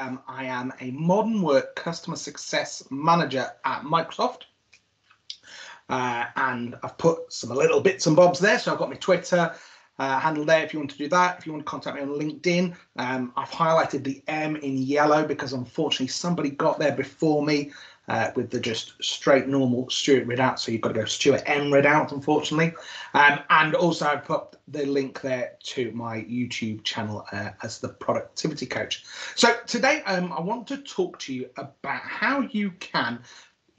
Um, I am a modern work customer success manager at Microsoft. Uh, and I've put some little bits and bobs there. So I've got my Twitter uh, handle there if you want to do that. If you want to contact me on LinkedIn, um, I've highlighted the M in yellow because unfortunately somebody got there before me uh, with the just straight normal Stuart Ridout. So you've got to go Stuart M Ridout, unfortunately. Um, and also I've put the link there to my YouTube channel uh, as the productivity coach. So today um, I want to talk to you about how you can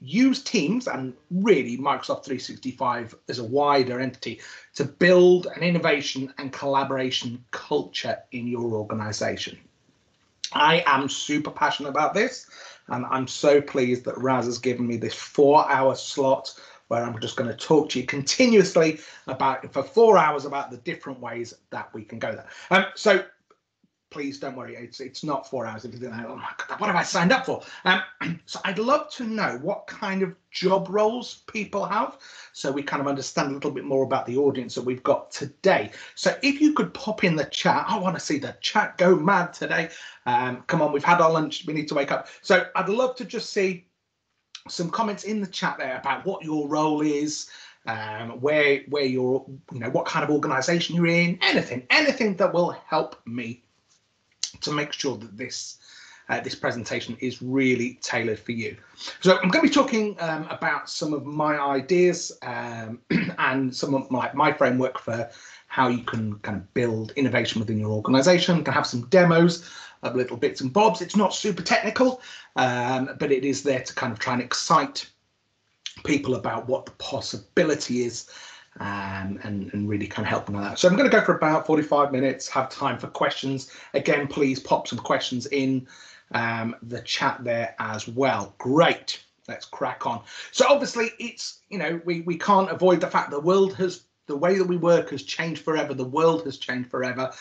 use Teams and really Microsoft 365 as a wider entity to build an innovation and collaboration culture in your organization. I am super passionate about this. And I'm so pleased that Raz has given me this four hour slot where I'm just going to talk to you continuously about for four hours about the different ways that we can go there. Um, so please don't worry, it's it's not four hours. Oh my god, what have I signed up for? Um, so I'd love to know what kind of job roles people have, so we kind of understand a little bit more about the audience that we've got today. So if you could pop in the chat, I want to see the chat go mad today. Um, come on, we've had our lunch, we need to wake up. So I'd love to just see some comments in the chat there about what your role is um, where where you're you know what kind of organization you're in anything anything that will help me to make sure that this uh, this presentation is really tailored for you. So I'm going to be talking um, about some of my ideas um, and some of my, my framework for how you can kind of build innovation within your organization. To have some demos of little bits and bobs. It's not super technical, um, but it is there to kind of try and excite people about what the possibility is um, and, and really kind of help them with that. So I'm going to go for about 45 minutes, have time for questions. Again, please pop some questions in um, the chat there as well. Great. Let's crack on. So obviously it's, you know, we, we can't avoid the fact the world has, the way that we work has changed forever. The world has changed forever.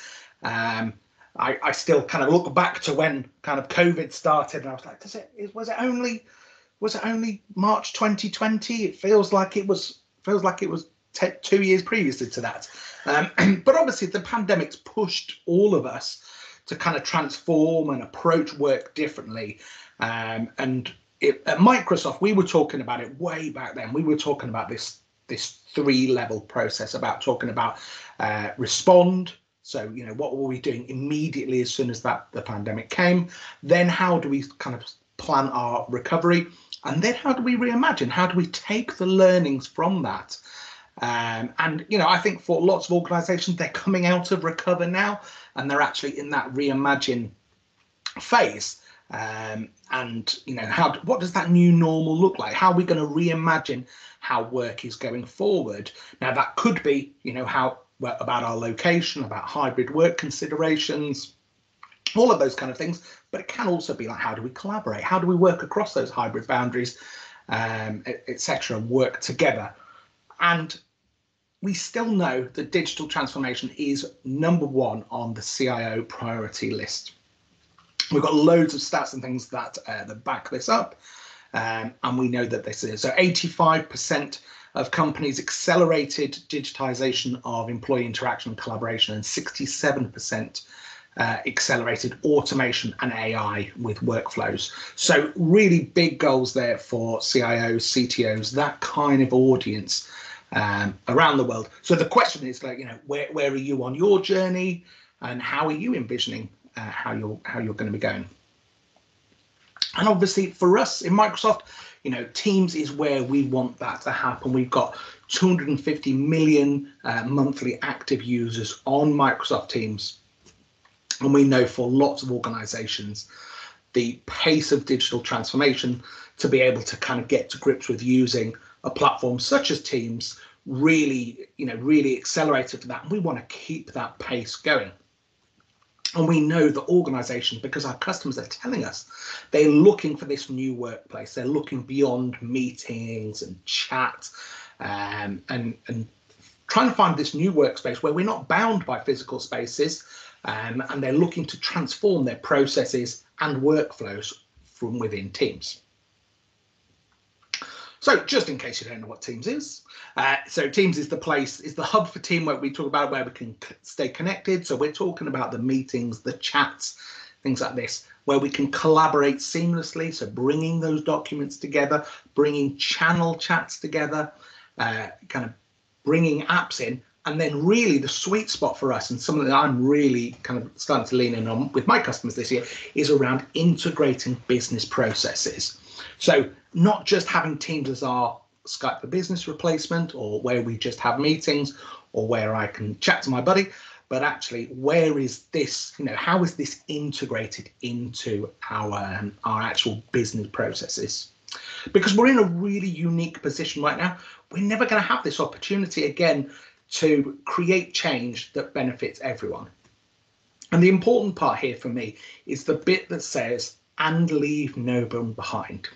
Um, I, I still kind of look back to when kind of COVID started and I was like, does it, was it only, was it only March 2020? It feels like it was, feels like it was two years previously to that. Um, but obviously, the pandemic's pushed all of us to kind of transform and approach work differently. Um, and it, at Microsoft, we were talking about it way back then. We were talking about this this three level process about talking about uh, respond. So you know what were we doing immediately as soon as that the pandemic came? Then how do we kind of plan our recovery? And then how do we reimagine? How do we take the learnings from that um, and you know, I think for lots of organisations, they're coming out of recover now, and they're actually in that reimagine phase. Um, and you know, how what does that new normal look like? How are we going to reimagine how work is going forward? Now, that could be, you know, how well, about our location, about hybrid work considerations, all of those kind of things. But it can also be like, how do we collaborate? How do we work across those hybrid boundaries, um, etc., and work together? And we still know that digital transformation is number one on the CIO priority list. We've got loads of stats and things that, uh, that back this up. Um, and we know that this is so 85% of companies accelerated digitization of employee interaction and collaboration, and 67% uh, accelerated automation and AI with workflows. So, really big goals there for CIOs, CTOs, that kind of audience um, around the world. So the question is like, you know, where, where are you on your journey and how are you envisioning uh, how you're how you're going to be going? And obviously for us in Microsoft, you know, Teams is where we want that to happen. We've got 250 million uh, monthly active users on Microsoft Teams. And we know for lots of organizations, the pace of digital transformation to be able to kind of get to grips with using a platform such as Teams really, you know, really accelerated for that. And we want to keep that pace going. And we know that organizations, because our customers are telling us, they're looking for this new workplace. They're looking beyond meetings and chat um, and, and trying to find this new workspace where we're not bound by physical spaces um, and they're looking to transform their processes and workflows from within teams. So just in case you don't know what Teams is, uh, so Teams is the place, is the hub for teamwork we talk about where we can stay connected. So we're talking about the meetings, the chats, things like this, where we can collaborate seamlessly. So bringing those documents together, bringing channel chats together, uh, kind of bringing apps in. And then really the sweet spot for us and something that I'm really kind of starting to lean in on with my customers this year is around integrating business processes. So not just having Teams as our Skype for Business replacement or where we just have meetings or where I can chat to my buddy, but actually where is this, you know, how is this integrated into our, um, our actual business processes? Because we're in a really unique position right now. We're never going to have this opportunity again to create change that benefits everyone. And the important part here for me is the bit that says, and leave no one behind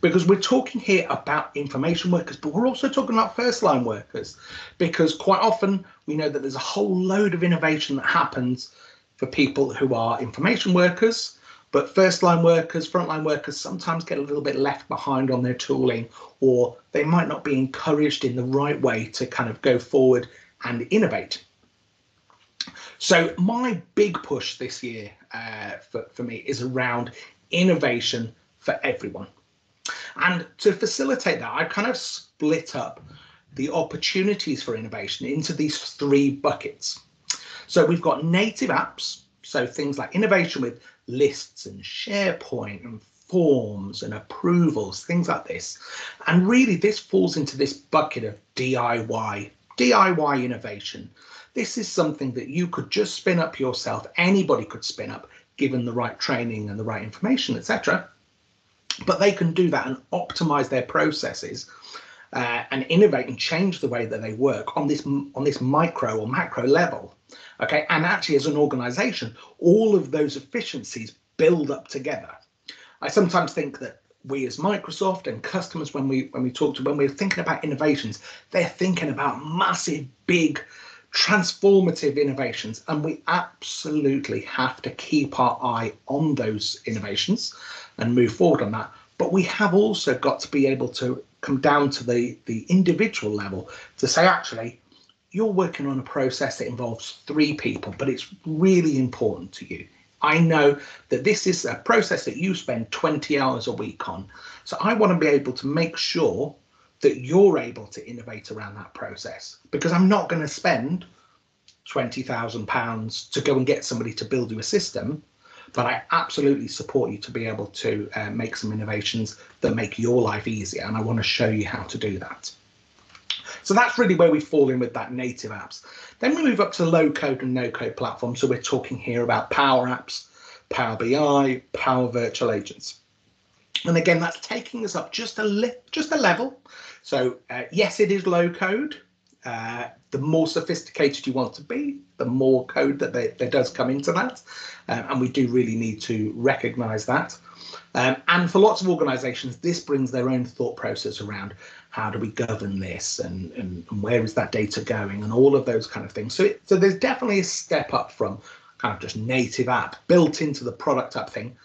because we're talking here about information workers, but we're also talking about first line workers because quite often we know that there's a whole load of innovation that happens for people who are information workers, but first line workers, frontline workers sometimes get a little bit left behind on their tooling, or they might not be encouraged in the right way to kind of go forward and innovate. So my big push this year uh, for, for me is around innovation for everyone. And to facilitate that, I kind of split up the opportunities for innovation into these three buckets. So we've got native apps, so things like innovation with lists and SharePoint and forms and approvals, things like this. And really, this falls into this bucket of DIY, DIY innovation. This is something that you could just spin up yourself. Anybody could spin up, given the right training and the right information, etc but they can do that and optimize their processes uh, and innovate and change the way that they work on this on this micro or macro level okay? And actually as an organization all of those efficiencies build up together. I sometimes think that we as microsoft and customers when we when we talk to when we're thinking about innovations they're thinking about massive big transformative innovations and we absolutely have to keep our eye on those innovations and move forward on that. But we have also got to be able to come down to the, the individual level to say, actually, you're working on a process that involves three people, but it's really important to you. I know that this is a process that you spend 20 hours a week on. So I want to be able to make sure that you're able to innovate around that process because I'm not going to spend £20,000 to go and get somebody to build you a system but I absolutely support you to be able to uh, make some innovations that make your life easier. And I want to show you how to do that. So that's really where we fall in with that native apps. Then we move up to low code and no code platforms. So we're talking here about Power Apps, Power BI, Power Virtual Agents. And again, that's taking us up just a just a level. So uh, yes, it is low code. Uh, the more sophisticated you want to be, the more code that there does come into that. Um, and we do really need to recognize that. Um, and for lots of organizations, this brings their own thought process around how do we govern this and, and, and where is that data going and all of those kind of things. So, it, so there's definitely a step up from kind of just native app built into the product app thing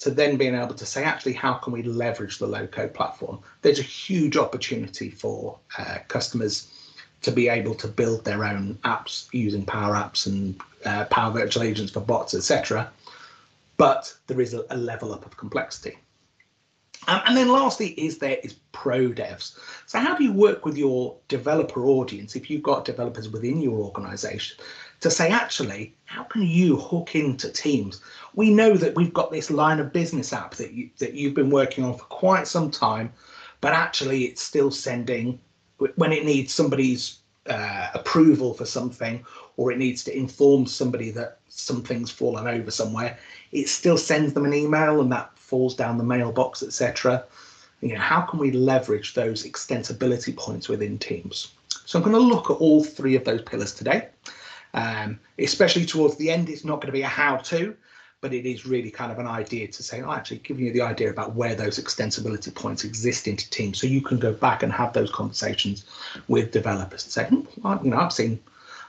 to then being able to say, actually, how can we leverage the low code platform? There's a huge opportunity for uh, customers to be able to build their own apps using Power Apps and uh, Power Virtual Agents for bots, etc. But there is a, a, level up of complexity. Um, and then lastly is there is pro devs. So how do you work with your developer audience if you've got developers within your organization to say, actually, how can you hook into teams? We know that we've got this line of business app that you that you've been working on for quite some time, but actually it's still sending when it needs somebody's uh, approval for something or it needs to inform somebody that something's fallen over somewhere it still sends them an email and that falls down the mailbox etc you know how can we leverage those extensibility points within teams? So i'm going to look at all three of those pillars today um, especially towards the end it's not going to be a how to but it is really kind of an idea to say, oh, actually giving you the idea about where those extensibility points exist into teams, so you can go back and have those conversations with developers and say, hmm, well, you know, I've seen,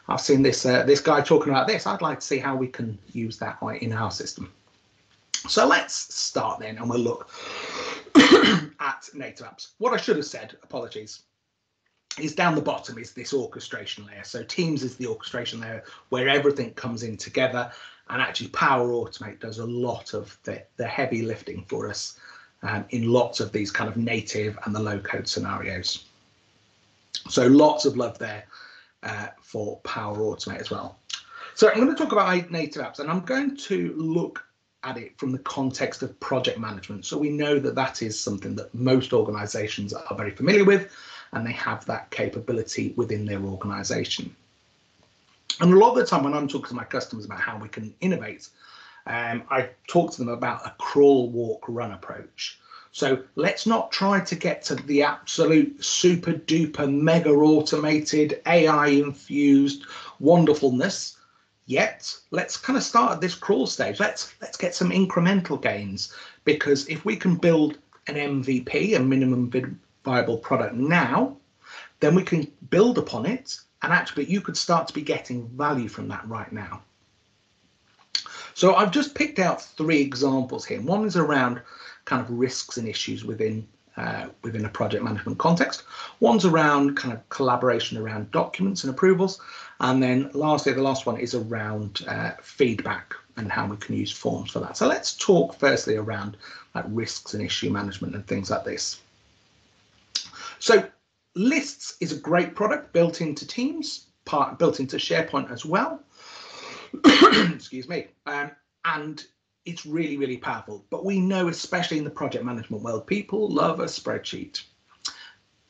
I've seen this uh, this guy talking about this. I'd like to see how we can use that in our system. So let's start then, and we'll look at native apps. What I should have said, apologies, is down the bottom is this orchestration layer. So Teams is the orchestration layer where everything comes in together And actually, Power Automate does a lot of the, the heavy lifting for us um, in lots of these kind of native and the low code scenarios. So lots of love there uh, for Power Automate as well. So I'm going to talk about native apps and I'm going to look at it from the context of project management. So we know that that is something that most organizations are very familiar with and they have that capability within their organization. And a lot of the time when I'm talking to my customers about how we can innovate, um, I talk to them about a crawl, walk, run approach. So let's not try to get to the absolute super duper mega automated AI infused wonderfulness yet. Let's kind of start at this crawl stage. Let's let's get some incremental gains because if we can build an MVP, a minimum viable product now, then we can build upon it and actually you could start to be getting value from that right now. So I've just picked out three examples here. One is around kind of risks and issues within uh, within a project management context. One's around kind of collaboration around documents and approvals. And then lastly, the last one is around uh, feedback and how we can use forms for that. So let's talk firstly around like risks and issue management and things like this. So lists is a great product built into Teams, part built into SharePoint as well. Excuse me. Um, and it's really, really powerful. But we know, especially in the project management world, people love a spreadsheet.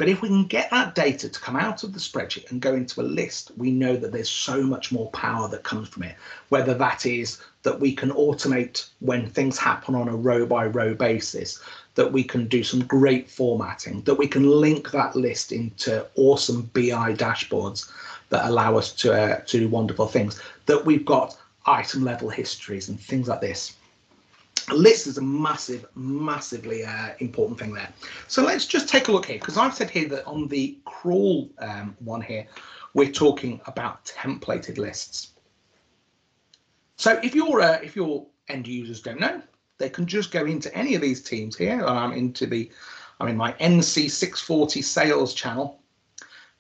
But if we can get that data to come out of the spreadsheet and go into a list, we know that there's so much more power that comes from it. Whether that is that we can automate when things happen on a row by row basis, that we can do some great formatting, that we can link that list into awesome BI dashboards that allow us to, uh, to do wonderful things, that we've got item level histories and things like this list is a massive, massively uh, important thing there. So let's just take a look here, because I've said here that on the crawl um, one here, we're talking about templated lists. So if your uh, if your end users don't know, they can just go into any of these teams here. I'm into the, I'm in my NC640 sales channel,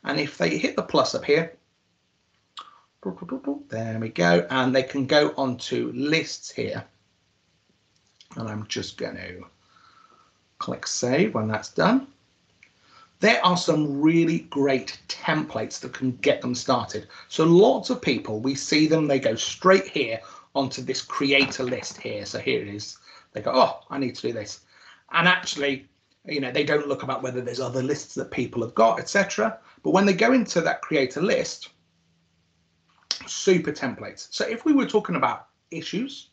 and if they hit the plus up here, there we go, and they can go onto lists here and I'm just going to click save when that's done. There are some really great templates that can get them started. So lots of people, we see them, they go straight here onto this creator list here. So here it is. They go, oh, I need to do this. And actually, you know, they don't look about whether there's other lists that people have got, etc. But when they go into that creator list, super templates. So if we were talking about issues,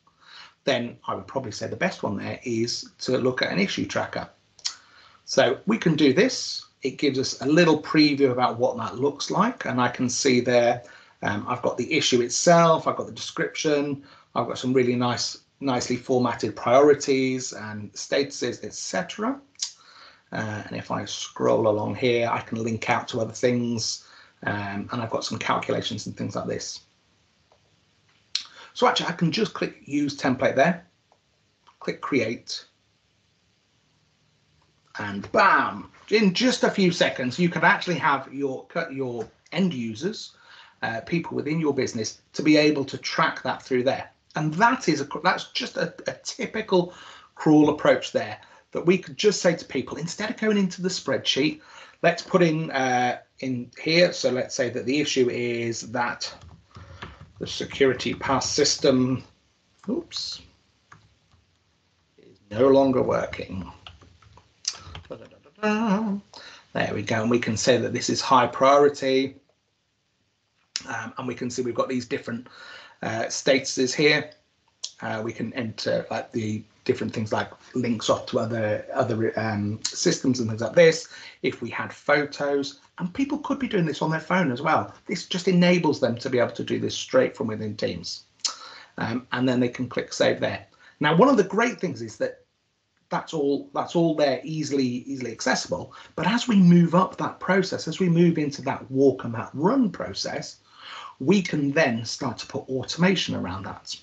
then I would probably say the best one there is to look at an issue tracker. So we can do this. It gives us a little preview about what that looks like. And I can see there, um, I've got the issue itself, I've got the description, I've got some really nice, nicely formatted priorities and statuses, etc. Uh, and if I scroll along here, I can link out to other things. Um, and I've got some calculations and things like this. So actually I can just click use template there, click create, and bam, in just a few seconds, you can actually have your, your end users, uh, people within your business to be able to track that through there. And that is a, that's just a, a typical crawl approach there that we could just say to people, instead of going into the spreadsheet, let's put in uh, in here. So let's say that the issue is that the security pass system, oops, is no longer working. There we go, and we can say that this is high priority. Um, and we can see we've got these different uh, statuses here. Uh, we can enter like the different things like links off to other other um, systems and things like this. If we had photos, and people could be doing this on their phone as well. This just enables them to be able to do this straight from within Teams. Um, and then they can click save there. Now, one of the great things is that that's all that's all there easily easily accessible. But as we move up that process, as we move into that walk and that run process, we can then start to put automation around that.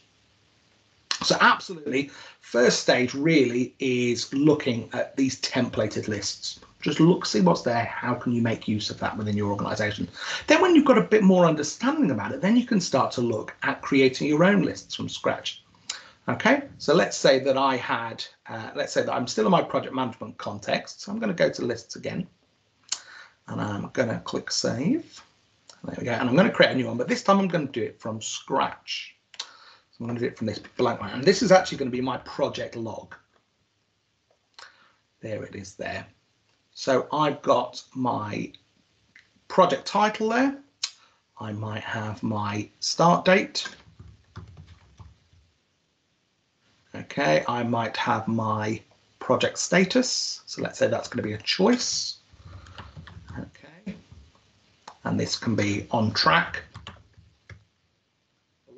So absolutely, first stage really is looking at these templated lists Just look, see what's there. How can you make use of that within your organization? Then when you've got a bit more understanding about it, then you can start to look at creating your own lists from scratch. Okay, so let's say that I had, uh, let's say that I'm still in my project management context. So I'm going to go to lists again and I'm going to click save. There we go. And I'm going to create a new one, but this time I'm going to do it from scratch. So I'm going to do it from this blank one. And this is actually going to be my project log. There it is there. So I've got my project title there. I might have my start date. Okay, I might have my project status. So let's say that's going to be a choice. Okay, and this can be on track,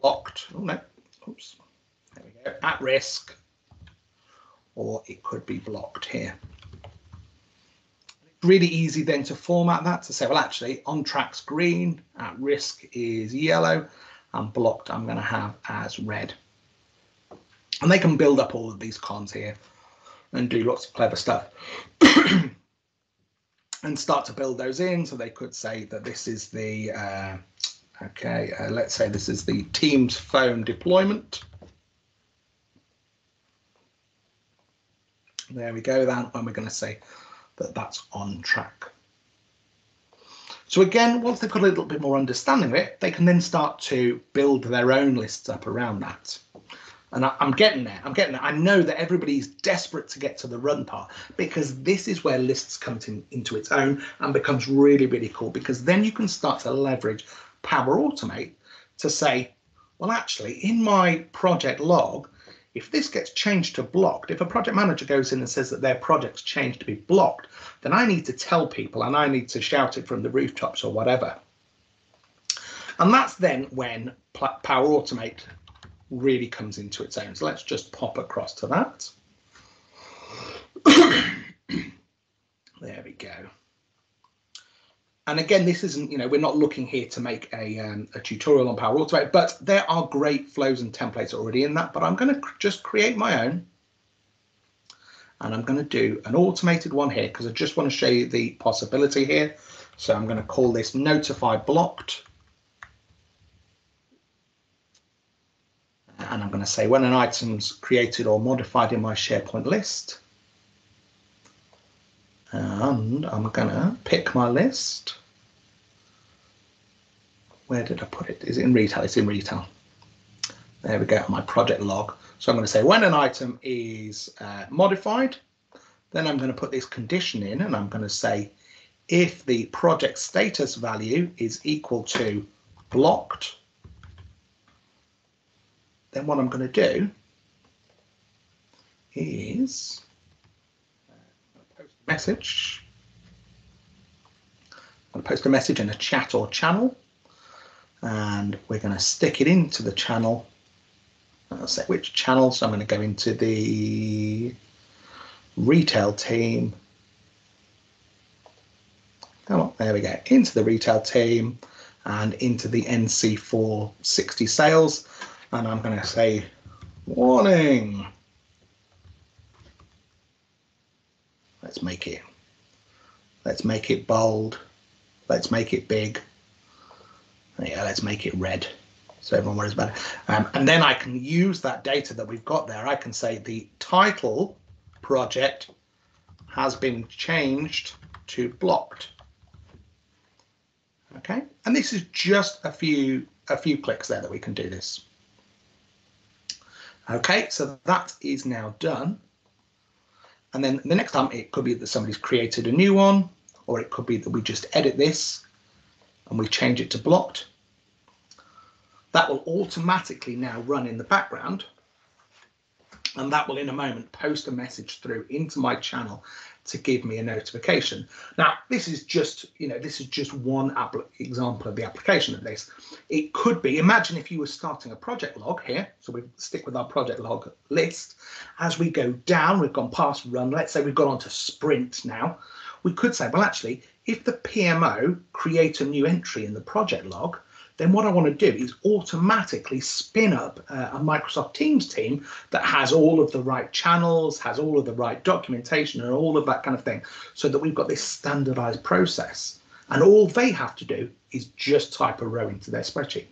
locked, oh no, oops, there we go, at risk, or it could be blocked here really easy then to format that to say, well, actually, on track's green, at risk is yellow, and blocked I'm going to have as red. And they can build up all of these cons here and do lots of clever stuff. and start to build those in. So they could say that this is the, uh, okay, uh, let's say this is the Teams phone deployment. There we go, then, and we're going to say that that's on track. So again, once they've got a little bit more understanding of it, they can then start to build their own lists up around that. And I, am getting there. I'm getting there. I know that everybody's desperate to get to the run part because this is where lists comes in, into its own and becomes really, really cool because then you can start to leverage Power Automate to say, well, actually, in my project log, if this gets changed to blocked, if a project manager goes in and says that their project's changed to be blocked, then I need to tell people and I need to shout it from the rooftops or whatever. And that's then when Power Automate really comes into its own. So let's just pop across to that. there we go. And again, this isn't, you know, we're not looking here to make a, um, a tutorial on Power Automate, but there are great flows and templates already in that, but I'm going to just create my own. And I'm going to do an automated one here because I just want to show you the possibility here. So I'm going to call this notify blocked. And I'm going to say when an item's created or modified in my SharePoint list, and I'm gonna pick my list. Where did I put it? Is it in retail? It's in retail. There we go, my project log. So I'm going to say when an item is uh, modified, then I'm going to put this condition in and I'm going to say if the project status value is equal to blocked, then what I'm going to do is message. I'm going to post a message in a chat or channel and we're going to stick it into the channel. I'll say which channel, so I'm going to go into the retail team. Come on, there we go, into the retail team and into the NC460 sales. And I'm going to say, warning, Let's make it, let's make it bold. Let's make it big. Yeah, let's make it red. So everyone worries about it. Um, and then I can use that data that we've got there. I can say the title project has been changed to blocked. Okay, and this is just a few a few clicks there that we can do this. Okay, so that is now done. And then the next time it could be that somebody's created a new one, or it could be that we just edit this and we change it to blocked. That will automatically now run in the background. And that will in a moment post a message through into my channel to give me a notification. Now, this is just, you know, this is just one example of the application of this. It could be, imagine if you were starting a project log here, so we stick with our project log list. As we go down, we've gone past run, let's say we've gone on to sprint now, we could say, well, actually, if the PMO create a new entry in the project log, then what I want to do is automatically spin up uh, a Microsoft Teams team that has all of the right channels, has all of the right documentation and all of that kind of thing, so that we've got this standardized process. And all they have to do is just type a row into their spreadsheet.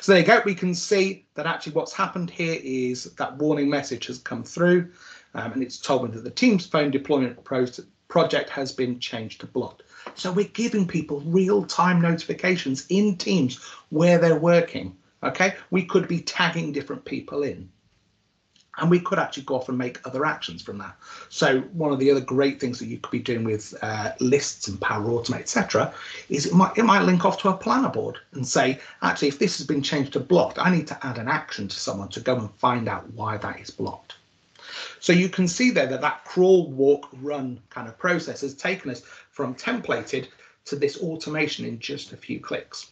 So there you go. We can see that actually what's happened here is that warning message has come through um, and it's told me that the Teams phone deployment project has been changed to blocked. So we're giving people real-time notifications in Teams where they're working. Okay, we could be tagging different people in. And we could actually go off and make other actions from that. So one of the other great things that you could be doing with uh, lists and Power Automate, etc., is it might it might link off to a planner board and say, actually, if this has been changed to blocked, I need to add an action to someone to go and find out why that is blocked. So you can see there that that crawl, walk, run kind of process has taken us from templated to this automation in just a few clicks.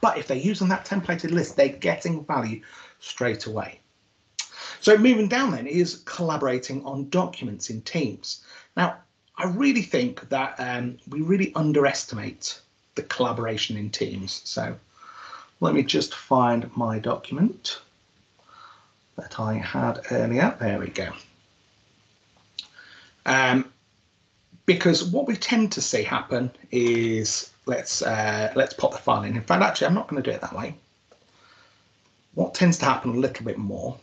But if they're using that templated list, they're getting value straight away. So moving down then is collaborating on documents in Teams. Now, I really think that um, we really underestimate the collaboration in Teams. So let me just find my document that I had earlier. There we go. Um, because what we tend to see happen is let's uh, let's pop the file in. In fact, actually, I'm not going to do it that way. What tends to happen a little bit more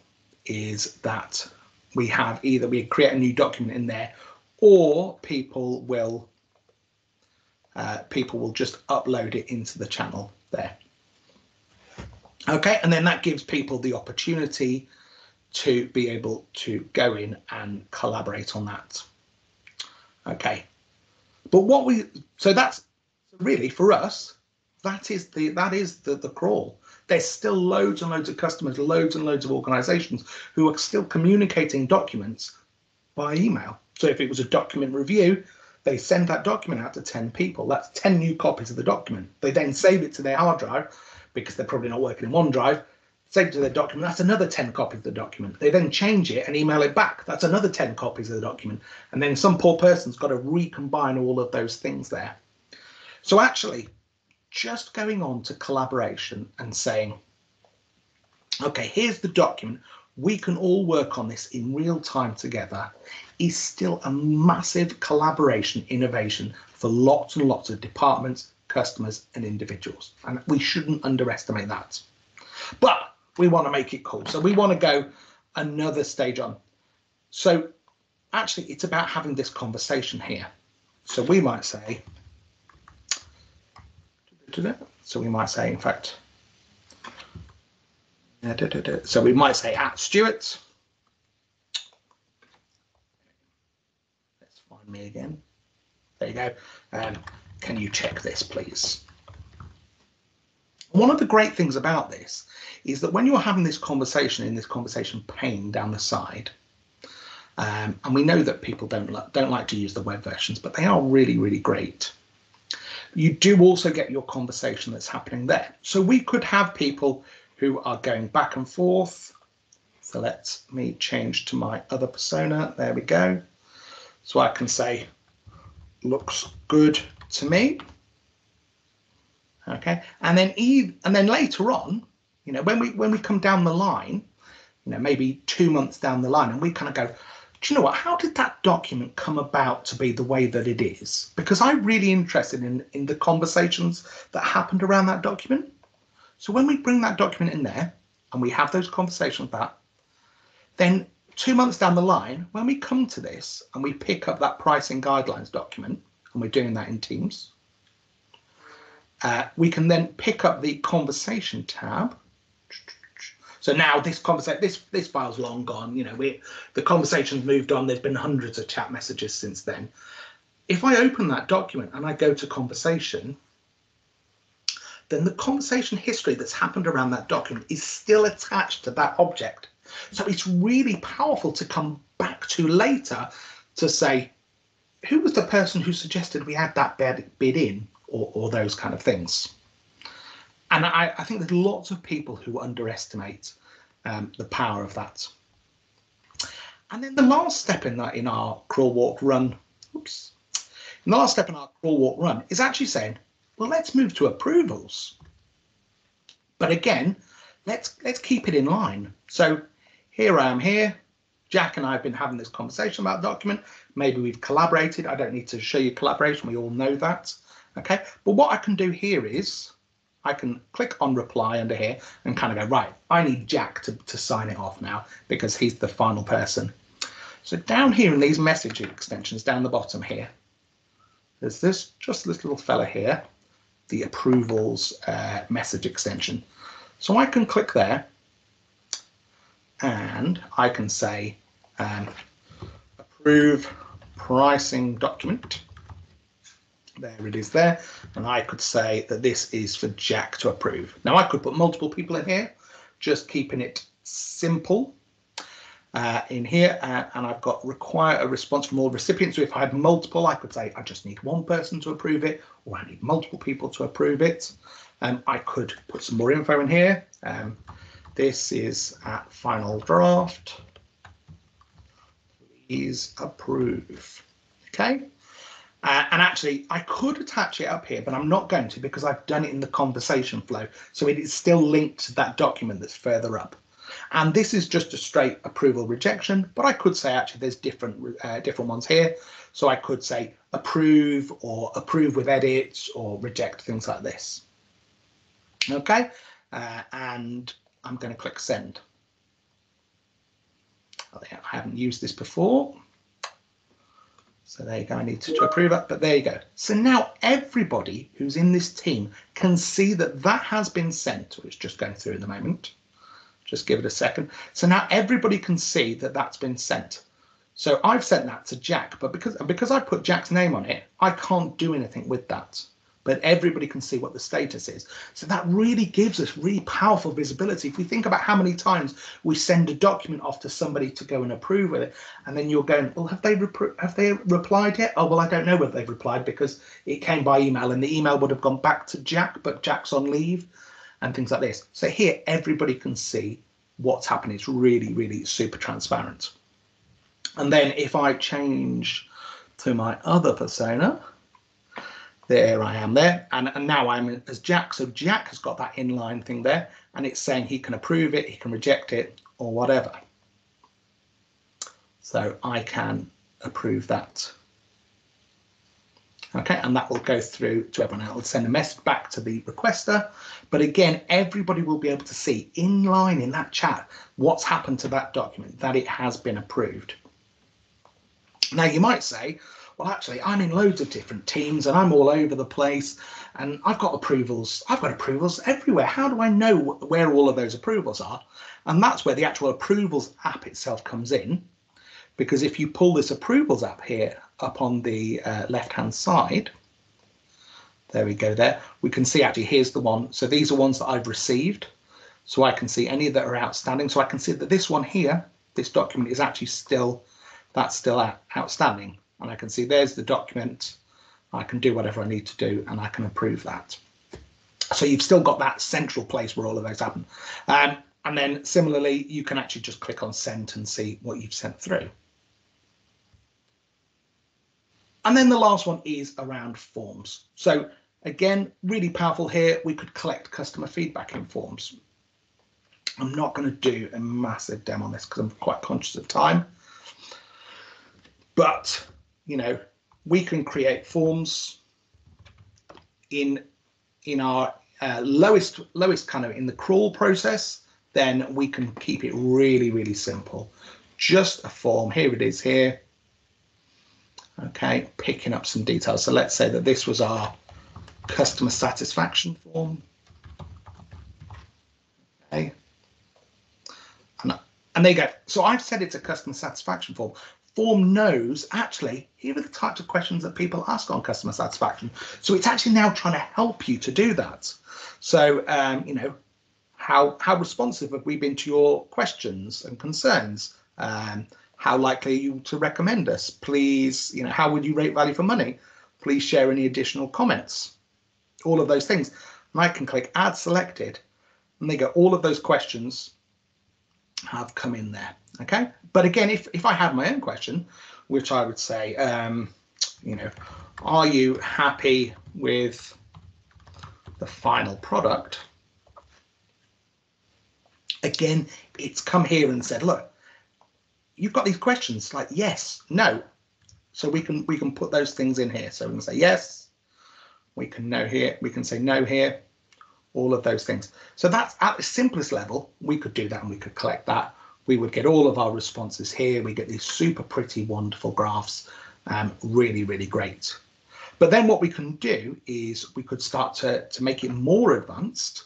is that we have either we create a new document in there, or people will uh, people will just upload it into the channel there. Okay, and then that gives people the opportunity to be able to go in and collaborate on that. Okay, but what we so that's really for us that is the that is the the crawl. There's still loads and loads of customers, loads and loads of organizations who are still communicating documents by email. So if it was a document review, they send that document out to 10 people. That's 10 new copies of the document. They then save it to their hard drive because they're probably not working in OneDrive save it to the document. That's another 10 copies of the document. They then change it and email it back. That's another 10 copies of the document. And then some poor person's got to recombine all of those things there. So actually, just going on to collaboration and saying, okay, here's the document. We can all work on this in real time together is still a massive collaboration innovation for lots and lots of departments, customers and individuals. And we shouldn't underestimate that. But we want to make it cool. So we want to go another stage on. So actually, it's about having this conversation here. So we might say, so we might say, in fact, so we might say at Stuart. Let's find me again. There you go. Um, can you check this, please? One of the great things about this is that when you're having this conversation in this conversation pane down the side, um, and we know that people don't li- don't like to use the web versions, but they are really really great. You do also get your conversation that's happening there. So we could have people who are going back and forth. So let me change to my other persona. There we go. So I can say, looks good to me. Okay, and then e- and then later on, you know, when we when we come down the line, you know, maybe two months down the line, and we kind of go, do you know what? How did that document come about to be the way that it is? Because I'm really interested in in the conversations that happened around that document. So when we bring that document in there and we have those conversations about, then two months down the line, when we come to this and we pick up that pricing guidelines document, and we're doing that in Teams, uh, we can then pick up the conversation tab. So now this conversation, this this file's long gone. You know, we the conversation's moved on. There's been hundreds of chat messages since then. If I open that document and I go to conversation, then the conversation history that's happened around that document is still attached to that object. So it's really powerful to come back to later to say, who was the person who suggested we add that bid in? or, or those kind of things. And I, I, think there's lots of people who underestimate um, the power of that. And then the last step in that in our crawl walk run, oops, the last step in our crawl walk run is actually saying, well, let's move to approvals. But again, let's let's keep it in line. So here I am here. Jack and I have been having this conversation about document. Maybe we've collaborated. I don't need to show you collaboration. We all know that. Okay. But what I can do here is I can click on reply under here and kind of go, right, I need Jack to, to sign it off now because he's the final person. So down here in these message extensions down the bottom here, there's this just this little fella here, the approvals uh, message extension. So I can click there and I can say um, approve pricing document. There it is there. And I could say that this is for Jack to approve. Now I could put multiple people in here, just keeping it simple uh, in here. Uh, and I've got require a response from all recipients. So if I had multiple, I could say I just need one person to approve it, or I need multiple people to approve it. Um, I could put some more info in here. Um, this is at final draft. Please approve. Okay. Uh, and actually, I could attach it up here, but I'm not going to because I've done it in the conversation flow. So it is still linked to that document that's further up. And this is just a straight approval rejection, but I could say actually there's different uh, different ones here. So I could say approve or approve with edits or reject things like this. Okay, uh, and I'm going to click send. Oh, I haven't used this before. So there you go, I need to, to approve it, but there you go. So now everybody who's in this team can see that that has been sent, which is just going through in the moment. Just give it a second. So now everybody can see that that's been sent. So I've sent that to Jack, but because because I put Jack's name on it, I can't do anything with that but everybody can see what the status is. So that really gives us really powerful visibility. If we think about how many times we send a document off to somebody to go and approve with it, and then you're going, well, have they have they replied yet? Oh, well, I don't know whether they've replied because it came by email, and the email would have gone back to Jack, but Jack's on leave, and things like this. So here, everybody can see what's happening. It's really, really super transparent. And then if I change to my other persona, there I am there. And, and now I'm as Jack. So Jack has got that inline thing there and it's saying he can approve it, he can reject it or whatever. So I can approve that. Okay, and that will go through to everyone. It'll send a message back to the requester. But again, everybody will be able to see in line in that chat what's happened to that document, that it has been approved. Now you might say, well, actually, I'm in loads of different teams and I'm all over the place and I've got approvals. I've got approvals everywhere. How do I know where all of those approvals are? And that's where the actual approvals app itself comes in. Because if you pull this approvals app here up on the uh, left hand side, there we go there, we can see actually here's the one. So these are ones that I've received. So I can see any that are outstanding. So I can see that this one here, this document is actually still, that's still outstanding and I can see there's the document. I can do whatever I need to do and I can approve that. So you've still got that central place where all of those happen. Um, and then similarly, you can actually just click on send and see what you've sent through. And then the last one is around forms. So again, really powerful here. We could collect customer feedback in forms. I'm not going to do a massive demo on this because I'm quite conscious of time. But you know, we can create forms in in our uh, lowest lowest kind of in the crawl process, then we can keep it really, really simple. Just a form. Here it is here. Okay, picking up some details. So let's say that this was our customer satisfaction form. Okay. And, and there you go. So I've said it's a customer satisfaction form form knows actually here are the types of questions that people ask on customer satisfaction. So it's actually now trying to help you to do that. So um, you know how how responsive have we been to your questions and concerns? Um, how likely are you to recommend us? Please you know how would you rate value for money? Please share any additional comments. All of those things. And i can click add selected and they go all of those questions have come in there Okay, but again, if, if I had my own question, which I would say, um, you know, are you happy with the final product? Again, it's come here and said, look, you've got these questions like yes, no. So we can we can put those things in here. So we can say yes, we can no here, we can say no here, all of those things. So that's at the simplest level, we could do that and we could collect that. We would get all of our responses here. We get these super pretty, wonderful graphs. Um, really, really great. But then what we can do is we could start to, to make it more advanced.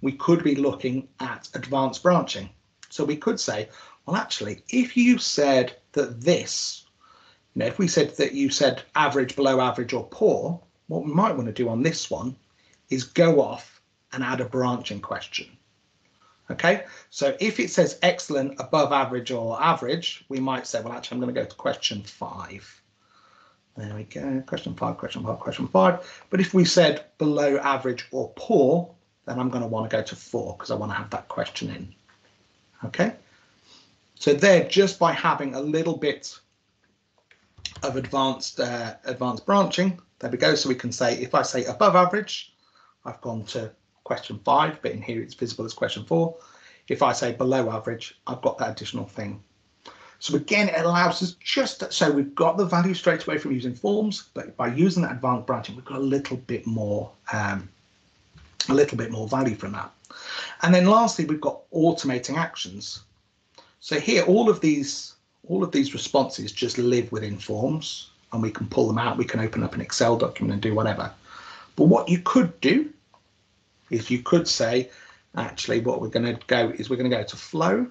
We could be looking at advanced branching. So we could say, well, actually, if you said that this, you know, if we said that you said average, below average or poor, what we might want to do on this one is go off and add a branching question. Okay, so if it says excellent, above average or average, we might say, well, actually, I'm going to go to question five. There we go. Question five, question five, question five. But if we said below average or poor, then I'm going to want to go to four because I want to have that question in. Okay. So there, just by having a little bit of advanced uh, advanced branching, there we go. So we can say, if I say above average, I've gone to question five, but in here it's visible as question four. If I say below average, I've got that additional thing so again, it allows us just, so we've got the value straight away from using forms, but by using that advanced branching, we've got a little bit more, um, a little bit more value from that. And then lastly, we've got automating actions. So here, all of these, all of these responses just live within forms and we can pull them out. We can open up an Excel document and do whatever. But what you could do is you could say, actually, what we're going to go is we're going to go to flow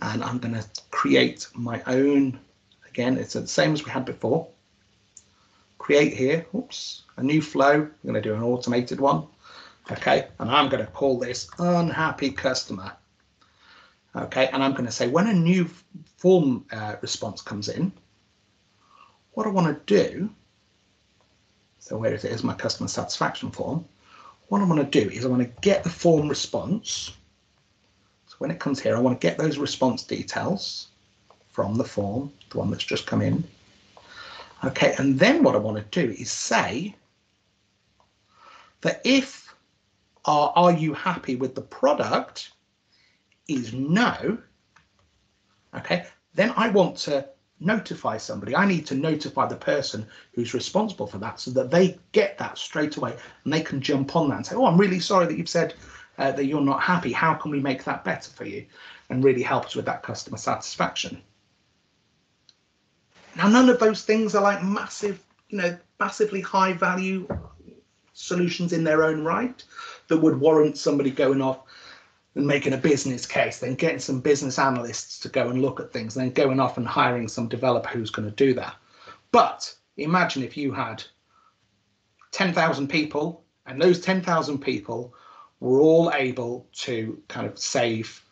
and I'm going to create my own, again, it's the same as we had before. Create here, oops, a new flow. I'm going to do an automated one. Okay, and I'm going to call this unhappy customer. Okay, and I'm going to say when a new form uh, response comes in, what I want to do, so where it is my customer satisfaction form, what I want to do is I want to get the form response So when it comes here, I want to get those response details from the form, the one that's just come in. Okay, and then what I want to do is say that if are, are you happy with the product is no, okay, then I want to notify somebody. I need to notify the person who's responsible for that so that they get that straight away and they can jump on that and say, oh, I'm really sorry that you've said uh, that you're not happy. How can we make that better for you? And really helps with that customer satisfaction. Now, none of those things are like massive, you know, massively high value solutions in their own right that would warrant somebody going off and making a business case, then getting some business analysts to go and look at things, then going off and hiring some developer who's going to do that. But imagine if you had 10,000 people and those 10,000 people we're all able to kind of save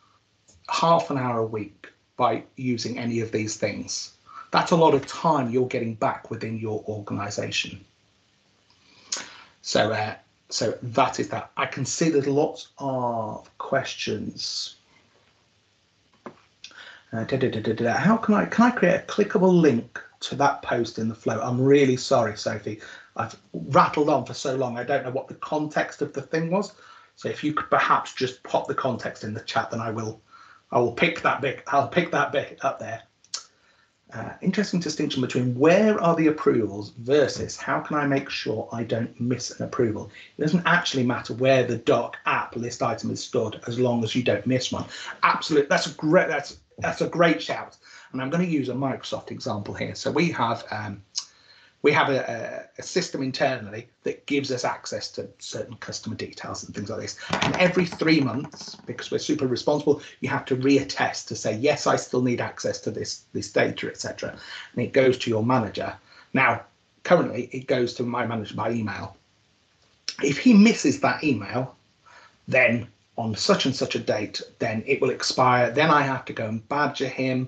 half an hour a week by using any of these things. That's a lot of time you're getting back within your organization. So, uh, so that is that. I can see there's lots of questions. Uh, da, da, da, How can I can I create a clickable link to that post in the flow? I'm really sorry, Sophie. I've rattled on for so long. I don't know what the context of the thing was. So if you could perhaps just pop the context in the chat, then I will I will pick that bit. I'll pick that bit up there. Uh, interesting distinction between where are the approvals versus how can I make sure I don't miss an approval. It doesn't actually matter where the doc app list item is stored as long as you don't miss one. Absolutely, that's a great that's that's a great shout. And I'm going to use a Microsoft example here. So we have um, we have a, a, system internally that gives us access to certain customer details and things like this. And every three months, because we're super responsible, you have to reattest to say, yes, I still need access to this, this data, etc. And it goes to your manager. Now, currently, it goes to my manager by email. If he misses that email, then on such and such a date, then it will expire. Then I have to go and badger him.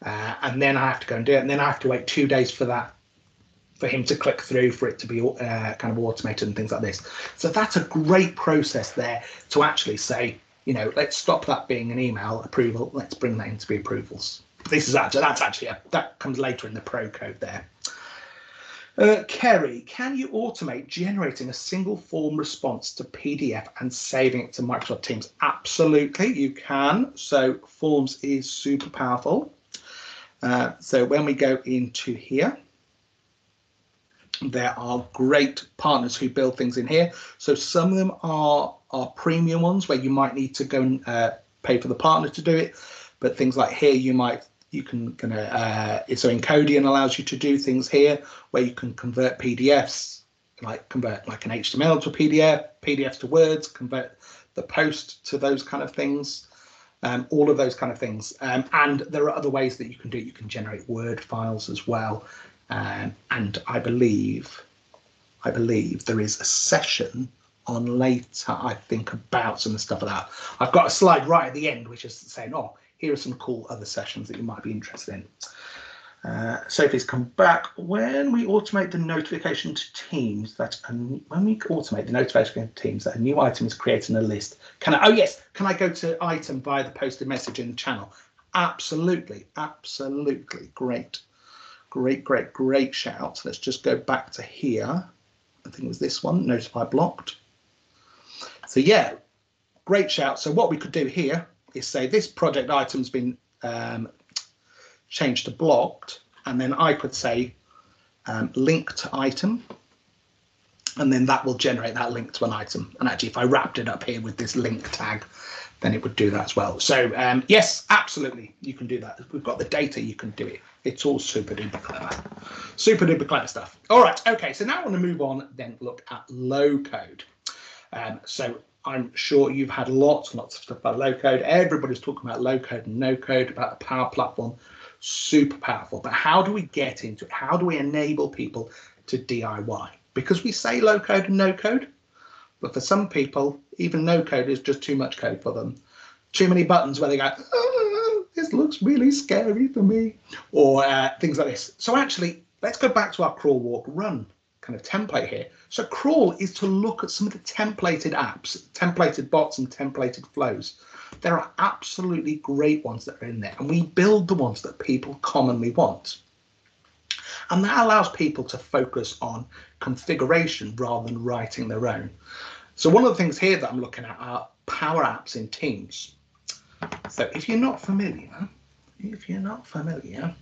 Uh, and then I have to go and do it. And then I have to wait two days for that for him to click through, for it to be uh, kind of automated and things like this. So that's a great process there to actually say, you know, let's stop that being an email approval. Let's bring that into be approvals. This is actually that's actually a, that comes later in the pro code there. Uh, Kerry, can you automate generating a single form response to PDF and saving it to Microsoft Teams? Absolutely, you can. So Forms is super powerful. Uh, so when we go into here, there are great partners who build things in here. So some of them are, are premium ones where you might need to go and uh, pay for the partner to do it. But things like here, you might you can gonna uh, so Encodian allows you to do things here where you can convert PDFs, like convert like an HTML to a PDF, PDFs to words, convert the post to those kind of things, um, all of those kind of things. Um, and there are other ways that you can do it. You can generate Word files as well. Um, and I believe, I believe there is a session on later, I think, about some stuff like that. I've got a slide right at the end, which is saying, oh, here are some cool other sessions that you might be interested in. Uh, Sophie's come back. When we automate the notification to Teams, that a, when we automate the notification to Teams that a new item is created in a list, can I? Oh yes, can I go to item via the posted message in the channel? Absolutely, absolutely, great, great, great, great shout. Let's just go back to here. I think it was this one, notify blocked. So yeah, great shout. So what we could do here is say this project item's been um, changed to blocked, and then I could say um, link to item, and then that will generate that link to an item. And actually, if I wrapped it up here with this link tag, then it would do that as well. So um, yes, absolutely, you can do that. We've got the data, you can do it. It's all super duper clever. Super duper clever stuff. All right, okay, so now I want to move on, then look at low code. Um, so I'm sure you've had lots and lots of stuff about low code. Everybody's talking about low code and no code, about the Power Platform. Super powerful. But how do we get into it? How do we enable people to DIY? Because we say low code and no code, but for some people, even no code is just too much code for them. Too many buttons where they go, oh, this looks really scary for me, or uh, things like this. So actually, let's go back to our crawl, walk, run kind of template here. So crawl is to look at some of the templated apps, templated bots and templated flows. There are absolutely great ones that are in there and we build the ones that people commonly want. And that allows people to focus on configuration rather than writing their own. So one of the things here that I'm looking at are Power Apps in Teams. So if you're not familiar, if you're not familiar,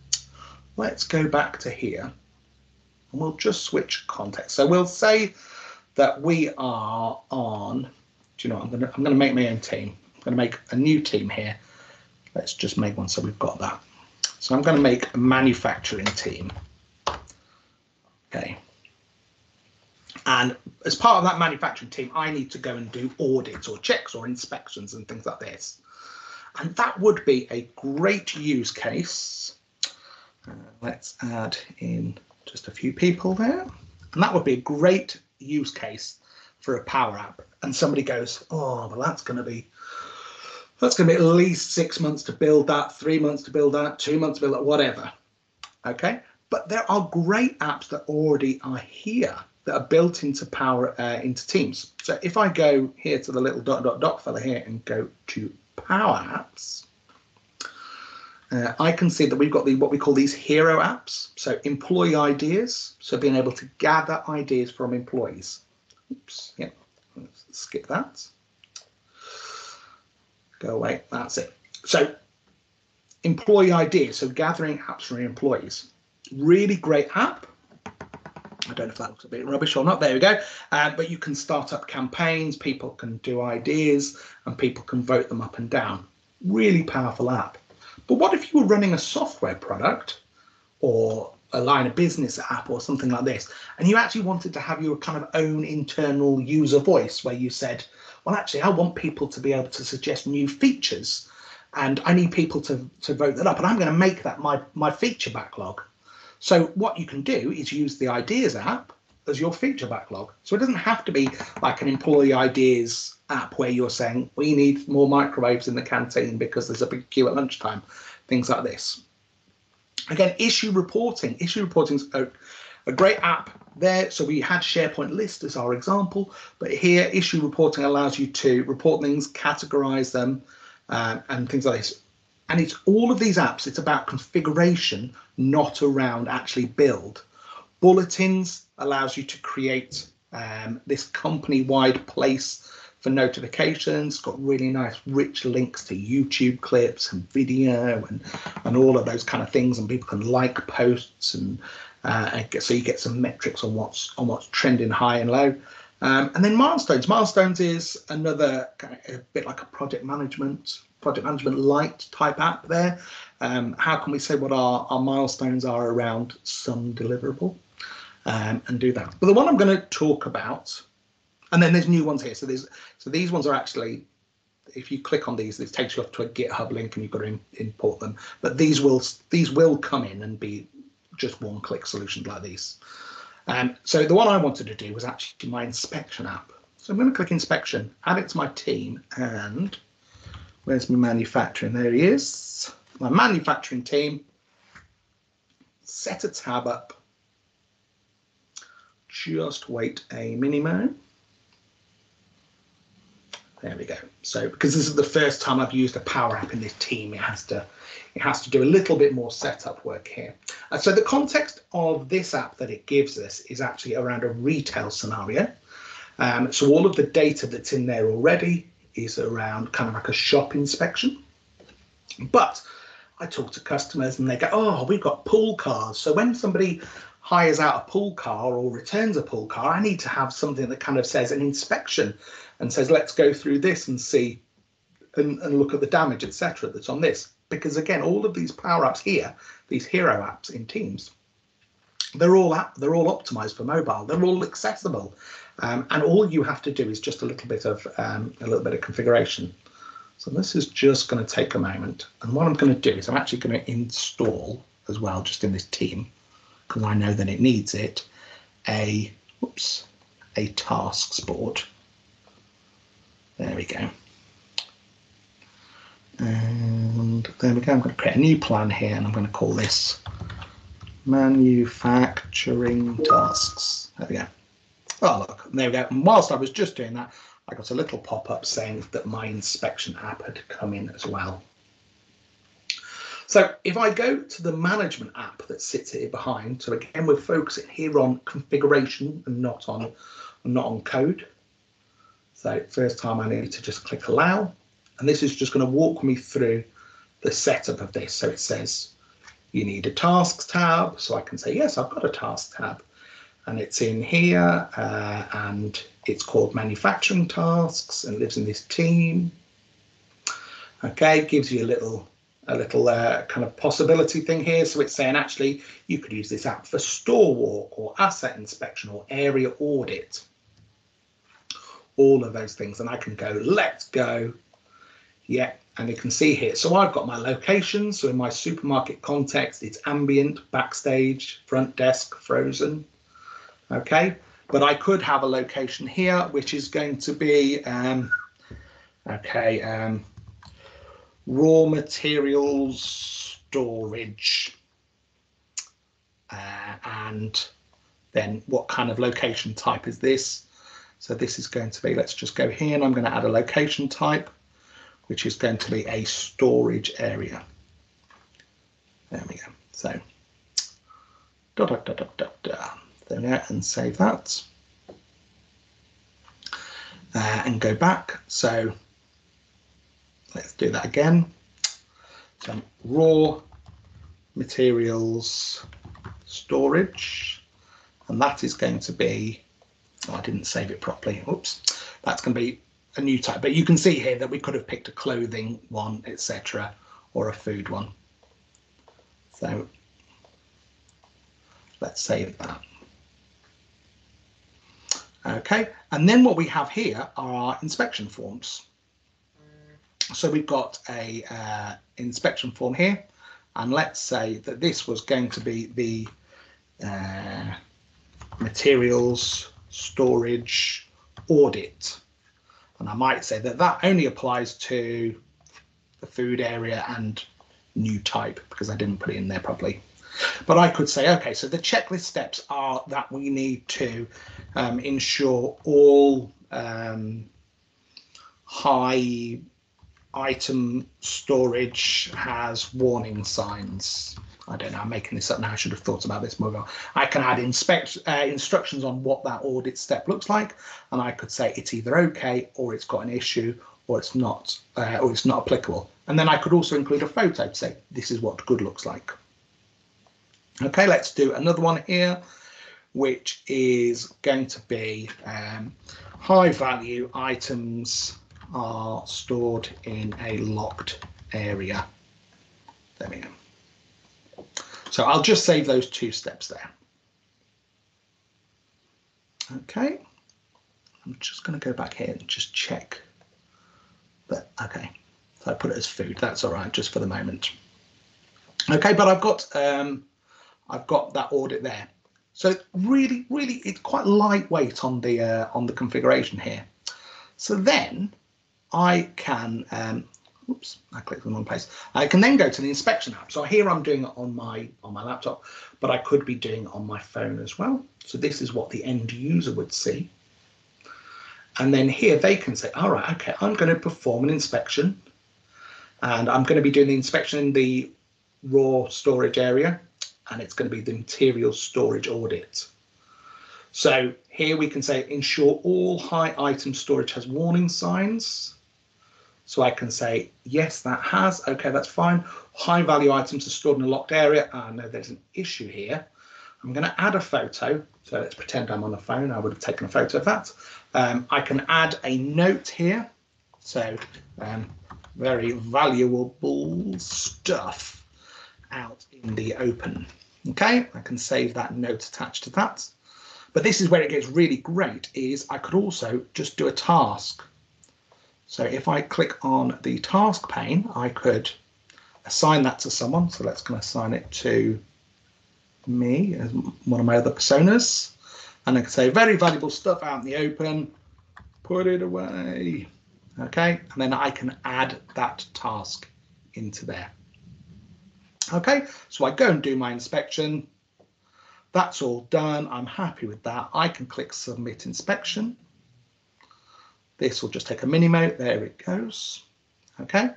let's go back to here and we'll just switch context. So we'll say that we are on, do you know, I'm gonna I'm gonna make my own team. I'm gonna make a new team here. Let's just make one so we've got that. So I'm gonna make a manufacturing team. Okay. And as part of that manufacturing team, I need to go and do audits or checks or inspections and things like this. And that would be a great use case. Uh, let's add in just a few people there. And that would be a great use case for a power app. And somebody goes, oh, well, that's going to be that's going to be at least six months to build that, three months to build that, two months to build that, whatever. Okay, but there are great apps that already are here that are built into Power uh, into Teams. So if I go here to the little dot dot dot fella here and go to Power Apps, uh, I can see that we've got the what we call these hero apps. So employee ideas. So being able to gather ideas from employees. Oops, yeah, Let's skip that. Go away, that's it. So employee ideas, so gathering apps from employees. Really great app. I don't know if that looks a bit rubbish or not. There we go. Uh, but you can start up campaigns, people can do ideas, and people can vote them up and down. Really powerful app. But what if you were running a software product or a line of business app or something like this, and you actually wanted to have your kind of own internal user voice where you said, well, actually, I want people to be able to suggest new features and I need people to, to vote that up and I'm going to make that my, my feature backlog. So what you can do is use the ideas app as your feature backlog. So it doesn't have to be like an employee ideas app where you're saying we need more microwaves in the canteen because there's a big queue at lunchtime, things like this. Again, issue reporting. Issue reporting is a, a great app there. So we had SharePoint list as our example, but here issue reporting allows you to report things, categorize them, um, and things like this. And it's all of these apps, it's about configuration, not around actually build. bulletins allows you to create um, this company-wide place for notifications. Got really nice, rich links to YouTube clips and video and and all of those kind of things, and people can like posts and, uh, and get, so you get some metrics on what's on what's trending high and low. Um, and then milestones. Milestones is another kind of, a bit like a project management, project management light type app there. Um, how can we say what our, our milestones are around some deliverable um, and do that? But the one I'm going to talk about, and then there's new ones here. So there's so these ones are actually, if you click on these, this takes you off to a GitHub link and you've got to in, import them. But these will these will come in and be just one click solutions like these. Um, so the one I wanted to do was actually my inspection app. So I'm going to click inspection, add it to my team, and where's my manufacturing? There he is. My manufacturing team. Set a tab up. Just wait a minimo. There we go. So because this is the first time I've used a Power App in this team, it has to it has to do a little bit more setup work here. Uh, so the context of this app that it gives us is actually around a retail scenario. Um, so all of the data that's in there already is around kind of like a shop inspection. But I talk to customers and they go, oh, we've got pool cars. So when somebody hires out a pool car or returns a pool car, I need to have something that kind of says an inspection and says, let's go through this and see and, and look at the damage, etc. that's on this because again, all of these power apps here, these hero apps in Teams, they're all app, they're all optimized for mobile. They're all accessible, um, and all you have to do is just a little bit of um, a little bit of configuration. So this is just going to take a moment, and what I'm going to do is I'm actually going to install as well, just in this team, because I know that it needs it, a whoops, a tasks board. There we go. And there we go. I'm going to create a new plan here and I'm going to call this manufacturing tasks. There we go. Oh, look, there we go. And whilst I was just doing that, I got a little pop up saying that my inspection app had come in as well. So if I go to the management app that sits here behind, so again, we're focusing here on configuration and not on, not on code. So first time I need to just click allow. And this is just going to walk me through the setup of this. So it says you need a tasks tab. So I can say, yes, I've got a task tab. And it's in here uh, and it's called manufacturing tasks and lives in this team. Okay, it gives you a little a little uh, kind of possibility thing here. So it's saying actually you could use this app for store walk or asset inspection or area audit. All of those things. And I can go, let's go yeah, and you can see here. So I've got my location. So in my supermarket context, it's ambient, backstage, front desk, frozen. Okay, but I could have a location here, which is going to be, um, okay, um, raw materials storage. Uh, and then what kind of location type is this? So this is going to be, let's just go here and I'm going to add a location type which is going to be a storage area. There we go. So, da da da da da da. There and save that. Uh, and go back. So, let's do that again. So, raw materials storage, and that is going to be. Oh, I didn't save it properly. Oops. That's going to be a new type. But you can see here that we could have picked a clothing one, etc., or a food one. So let's save that. Okay, and then what we have here are our inspection forms. So we've got a uh, inspection form here, and let's say that this was going to be the uh, materials storage audit and I might say that that only applies to the food area and new type because I didn't put it in there properly. But I could say, okay, so the checklist steps are that we need to um, ensure all um, high item storage has warning signs. I don't know, I'm making this up now. I should have thought about this more. I can add inspect uh, instructions on what that audit step looks like, and I could say it's either okay or it's got an issue or it's not uh, or it's not applicable. And then I could also include a photo to say this is what good looks like. Okay, let's do another one here, which is going to be um, high value items are stored in a locked area. There we go. So I'll just save those two steps there. Okay, I'm just going to go back here and just check that. Okay, so I put it as food. That's all right, just for the moment. Okay, but I've got um, I've got that audit there. So really, really, it's quite lightweight on the uh, on the configuration here. So then I can, um, oops, I clicked in the wrong place. I can then go to the inspection app. So here I'm doing it on my on my laptop, but I could be doing it on my phone as well. So this is what the end user would see. And then here they can say, all right, okay, I'm going to perform an inspection and I'm going to be doing the inspection in the raw storage area and it's going to be the material storage audit. So here we can say ensure all high item storage has warning signs. So I can say, yes, that has, okay, that's fine. High value items are stored in a locked area. I know there's an issue here. I'm going to add a photo. So let's pretend I'm on a phone. I would have taken a photo of that. Um, I can add a note here. So um, very valuable stuff out in the open. Okay, I can save that note attached to that. But this is where it gets really great is I could also just do a task. So if I click on the task pane, I could assign that to someone. So let's of assign it to me as one of my other personas. And I can say very valuable stuff out in the open, put it away. Okay, and then I can add that task into there. Okay, so I go and do my inspection. That's all done. I'm happy with that. I can click submit inspection. This will just take a mini note. There it goes. Okay.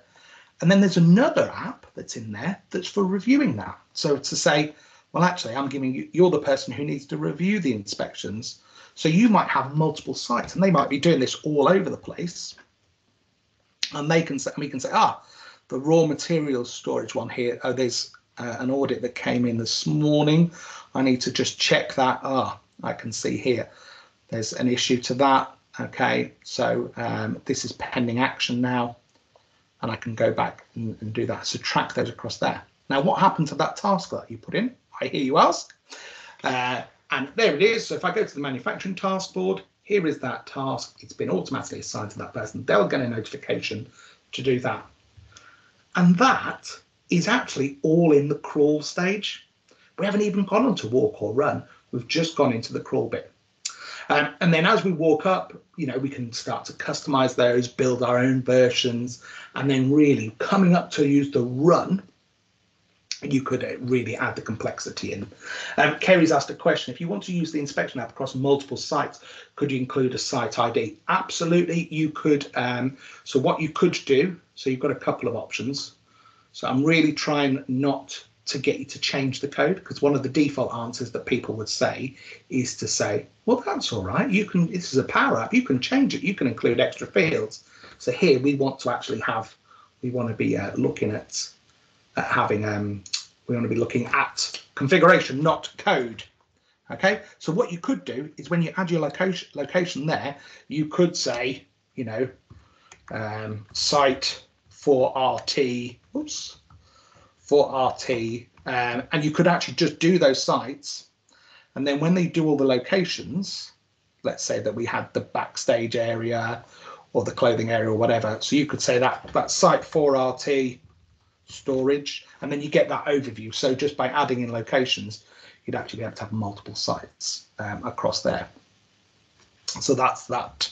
And then there's another app that's in there that's for reviewing that. So to say, well, actually, I'm giving you, you're the person who needs to review the inspections. So you might have multiple sites and they might be doing this all over the place. And they can say, and we can say, ah, the raw materials storage one here, oh, there's uh, an audit that came in this morning. I need to just check that. Ah, I can see here, there's an issue to that. Okay, so um, this is pending action now, and I can go back and, and do that. So track those across there. Now, what happened to that task that you put in? I hear you ask. Uh, and there it is. So if I go to the manufacturing task board, here is that task. It's been automatically assigned to that person. They'll get a notification to do that. And that is actually all in the crawl stage. We haven't even gone on to walk or run. We've just gone into the crawl bit. Um, and then as we walk up, you know, we can start to customize those, build our own versions, and then really coming up to use the run, you could uh, really add the complexity in. Um, Kerry's asked a question, if you want to use the inspection app across multiple sites, could you include a site ID? Absolutely, you could. Um, so what you could do, so you've got a couple of options. So I'm really trying not to get you to change the code because one of the default answers that people would say is to say, well, that's all right. You can, this is a power app. You can change it. You can include extra fields. So here we want to actually have, we want to be uh, looking at, at having, um, we want to be looking at configuration, not code. Okay, so what you could do is when you add your location location there, you could say, you know, um, site for RT, oops, for RT, um, and you could actually just do those sites. And then when they do all the locations, let's say that we had the backstage area or the clothing area or whatever. So you could say that that site for RT storage, and then you get that overview. So just by adding in locations, you'd actually be able to have multiple sites um, across there. So that's that.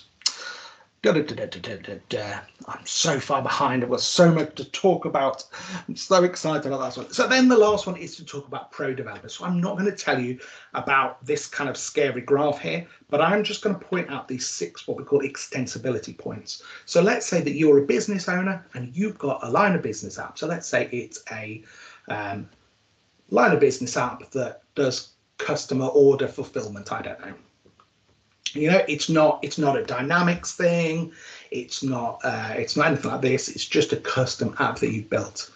I'm so far behind. I've so much to talk about. I'm so excited about that one. So then the last one is to talk about pro developers. So I'm not going to tell you about this kind of scary graph here, but I'm just going to point out these six what we call extensibility points. So let's say that you're a business owner and you've got a line of business app. So let's say it's a um, line of business app that does customer order fulfillment. I don't know. You know, it's not it's not a dynamics thing. It's not uh, it's not anything like this. It's just a custom app that you've built,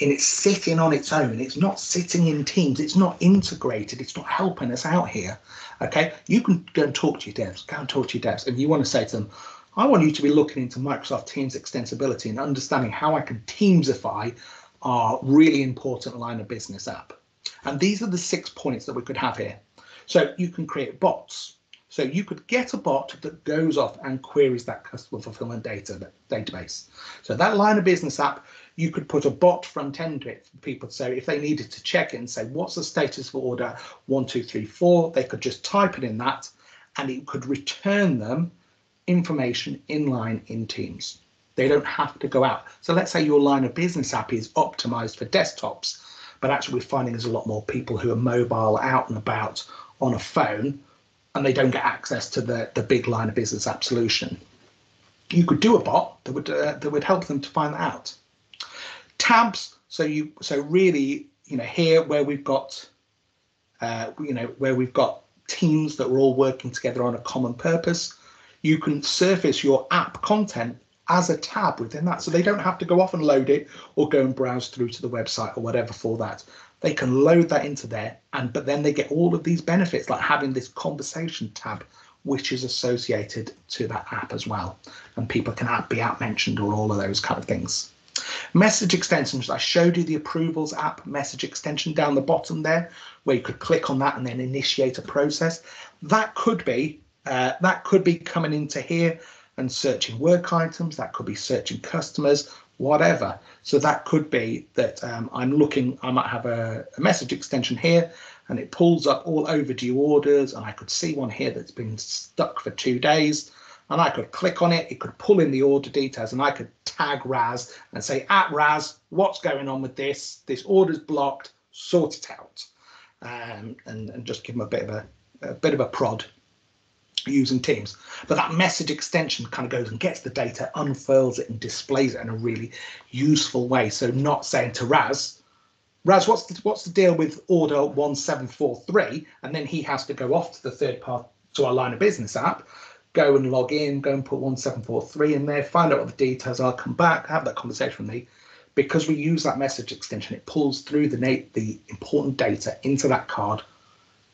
and it's sitting on its own. It's not sitting in teams. It's not integrated. It's not helping us out here. Okay, you can go and talk to your devs. Go and talk to your devs, and you want to say to them, I want you to be looking into Microsoft Teams extensibility and understanding how I can Teamsify our really important line of business app. And these are the six points that we could have here. So you can create bots. So you could get a bot that goes off and queries that customer fulfillment data database. So that line of business app, you could put a bot front end to it for people. So if they needed to check it and say, what's the status for order one, two, three, four, they could just type it in that and it could return them information in line in Teams. They don't have to go out. So let's say your line of business app is optimized for desktops, but actually we're finding there's a lot more people who are mobile out and about on a phone and they don't get access to the, the big line of business app solution. You could do a bot that would uh, that would help them to find that out. Tabs, so you so really, you know, here where we've got uh, you know, where we've got teams that are all working together on a common purpose, you can surface your app content as a tab within that. So they don't have to go off and load it or go and browse through to the website or whatever for that. They can load that into there and but then they get all of these benefits like having this conversation tab which is associated to that app as well. And people can be out mentioned or all of those kind of things. Message extensions, I showed you the approvals app message extension down the bottom there, where you could click on that and then initiate a process. That could be uh, that could be coming into here and searching work items. That could be searching customers, whatever. So that could be that um, I'm looking, I might have a, a, message extension here and it pulls up all overdue orders and I could see one here that's been stuck for two days and I could click on it, it could pull in the order details and I could tag Raz and say at Raz, what's going on with this? This order's blocked, sort it out. Um, and, and just give them a bit of a, a bit of a prod using Teams. But that message extension kind of goes and gets the data, unfurls it, and displays it in a really useful way. So not saying to Raz, Raz, what's the, what's the deal with order 1743? And then he has to go off to the third part to our line of business app, go and log in, go and put 1743 in there, find out what the details are, come back, have that conversation with me. Because we use that message extension, it pulls through the, the important data into that card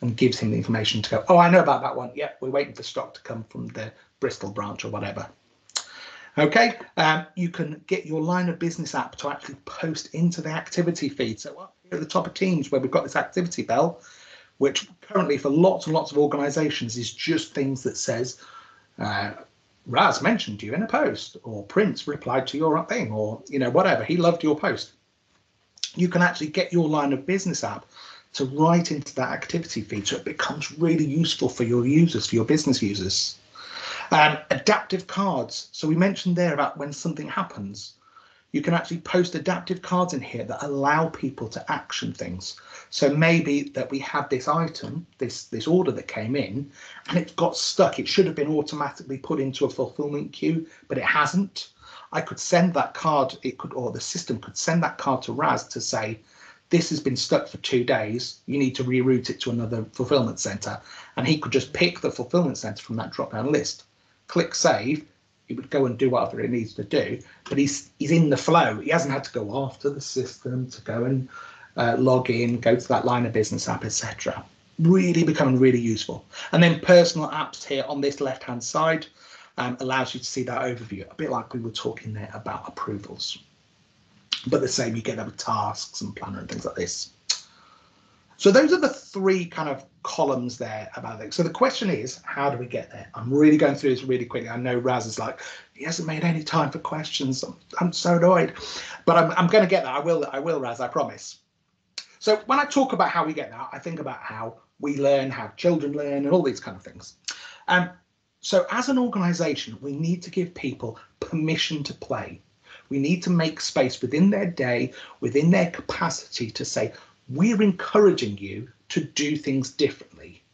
and gives him the information to go, oh, I know about that one. Yep, we're waiting for stock to come from the Bristol branch or whatever. Okay, um, you can get your line of business app to actually post into the activity feed. So up here at the top of Teams where we've got this activity bell, which currently for lots and lots of organizations is just things that says, uh, Raz mentioned you in a post or Prince replied to your thing or, you know, whatever, he loved your post. You can actually get your line of business app to write into that activity feed so it becomes really useful for your users, for your business users. Um, adaptive cards. So we mentioned there about when something happens, you can actually post adaptive cards in here that allow people to action things. So maybe that we had this item, this this order that came in, and it got stuck. It should have been automatically put into a fulfillment queue, but it hasn't. I could send that card, it could, or the system could send that card to Raz to say, this has been stuck for two days. You need to reroute it to another fulfillment center. And he could just pick the fulfillment center from that drop down list, click save. He would go and do whatever it needs to do, but he's he's in the flow. He hasn't had to go after the system to go and uh, log in, go to that line of business app, etc. Really becoming really useful. And then personal apps here on this left hand side um, allows you to see that overview, a bit like we were talking there about approvals but the same you get with tasks and planner and things like this. So those are the three kind of columns there about it. So the question is, how do we get there? I'm really going through this really quickly. I know Raz is like, he hasn't made any time for questions. I'm, I'm so annoyed, but I'm, I'm going to get there. I will, I will, Raz, I promise. So when I talk about how we get there, I think about how we learn, how children learn, and all these kind of things. Um, so as an organization, we need to give people permission to play. We need to make space within their day, within their capacity to say, we're encouraging you to do things differently.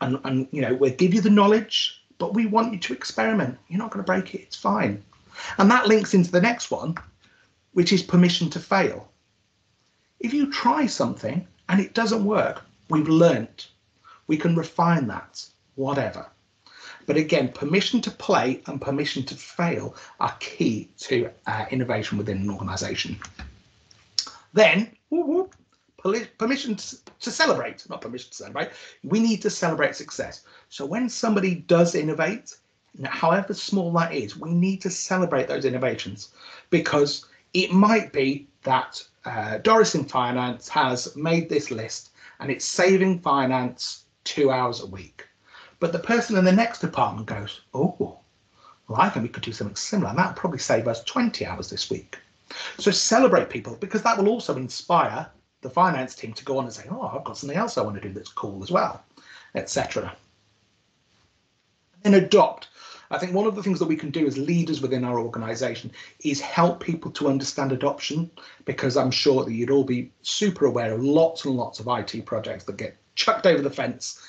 And, and you know, we'll give you the knowledge, but we want you to experiment. You're not going to break it, it's fine. And that links into the next one, which is permission to fail. If you try something and it doesn't work, we've learnt. We can refine that, whatever. But again, permission to play and permission to fail are key to uh, innovation within an organization. Then, permission to, to celebrate, not permission to celebrate. We need to celebrate success. So when somebody does innovate, however small that is, we need to celebrate those innovations because it might be that uh, Doris in finance has made this list and it's saving finance two hours a week. But the person in the next department goes, oh, well, I think we could do something similar. And that'll probably save us 20 hours this week. So celebrate people because that will also inspire the finance team to go on and say, oh, I've got something else I want to do that's cool as well, etc. And adopt. I think one of the things that we can do as leaders within our organization is help people to understand adoption because I'm sure that you'd all be super aware of lots and lots of IT projects that get chucked over the fence